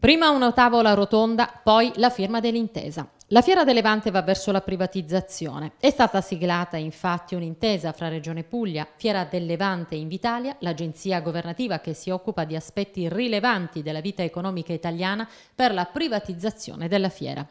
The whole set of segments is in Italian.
Prima una tavola rotonda, poi la firma dell'intesa. La Fiera del Levante va verso la privatizzazione. È stata siglata infatti un'intesa fra Regione Puglia, Fiera del Levante e Invitalia, l'agenzia governativa che si occupa di aspetti rilevanti della vita economica italiana per la privatizzazione della fiera.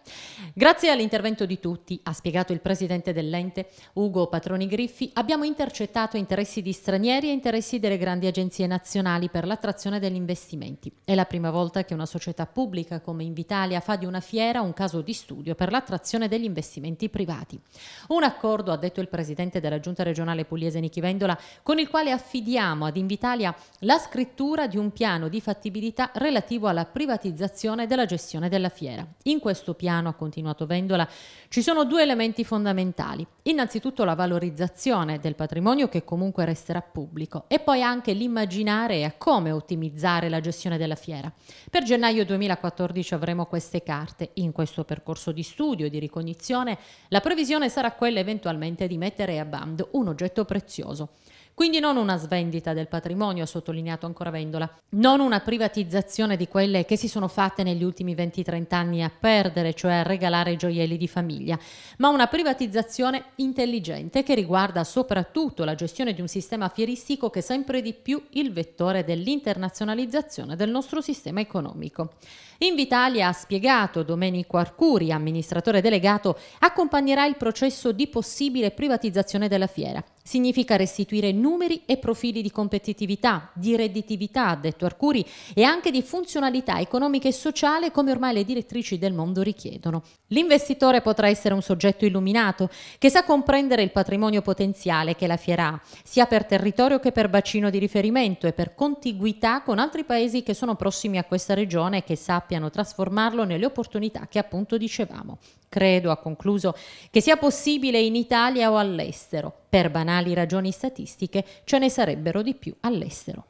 Grazie all'intervento di tutti, ha spiegato il presidente dell'ente Ugo Patroni Griffi, abbiamo intercettato interessi di stranieri e interessi delle grandi agenzie nazionali per l'attrazione degli investimenti. È la prima volta che una società pubblica come Invitalia fa di una fiera un caso di studio per per l'attrazione degli investimenti privati. Un accordo, ha detto il presidente della giunta regionale pugliese Nichi Vendola, con il quale affidiamo ad Invitalia la scrittura di un piano di fattibilità relativo alla privatizzazione della gestione della fiera. In questo piano, ha continuato Vendola, ci sono due elementi fondamentali. Innanzitutto la valorizzazione del patrimonio che comunque resterà pubblico e poi anche l'immaginare a come ottimizzare la gestione della fiera. Per gennaio 2014 avremo queste carte in questo percorso di studio studio, di ricognizione, la previsione sarà quella eventualmente di mettere a bando un oggetto prezioso. Quindi non una svendita del patrimonio, ha sottolineato ancora Vendola, non una privatizzazione di quelle che si sono fatte negli ultimi 20-30 anni a perdere, cioè a regalare gioielli di famiglia, ma una privatizzazione intelligente che riguarda soprattutto la gestione di un sistema fieristico che è sempre di più il vettore dell'internazionalizzazione del nostro sistema economico. Invitalia ha spiegato Domenico Arcuri, amministratore delegato, accompagnerà il processo di possibile privatizzazione della fiera. Significa restituire numeri e profili di competitività, di redditività, ha detto Arcuri, e anche di funzionalità economica e sociale come ormai le direttrici del mondo richiedono. L'investitore potrà essere un soggetto illuminato che sa comprendere il patrimonio potenziale che la fiera ha, sia per territorio che per bacino di riferimento e per contiguità con altri paesi che sono prossimi a questa regione e che sappiano trasformarlo nelle opportunità che appunto dicevamo. Credo, ha concluso, che sia possibile in Italia o all'estero. Per banali ragioni statistiche ce ne sarebbero di più all'estero.